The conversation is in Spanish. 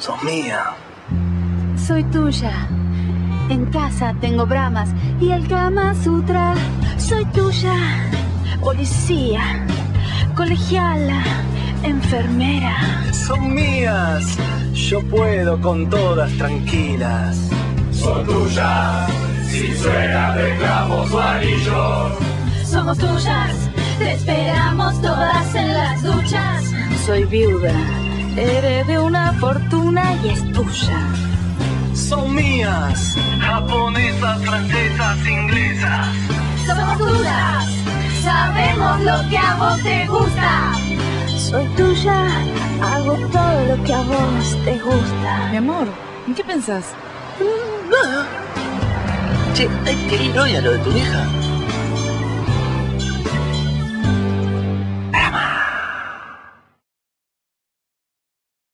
Sos mía. Soy tuya. En casa tengo bramas y el Kama Sutra. Soy tuya. Policía, colegiala, enfermera. Son mías. Yo puedo con todas tranquilas. Son tuyas. Si suena reclamos o anillos. Somos tuyas. Te esperamos todas en las duchas. Soy viuda. Heredé fortuna y es tuya. Son mías. Japonesas, francesas, inglesas. Somos tuyas. Sabemos lo que a vos te gusta. Soy tuya. Hago todo lo que a vos te gusta. Mi amor, ¿en qué pensás? Nada. Che, qué lindo novia lo de tu hija.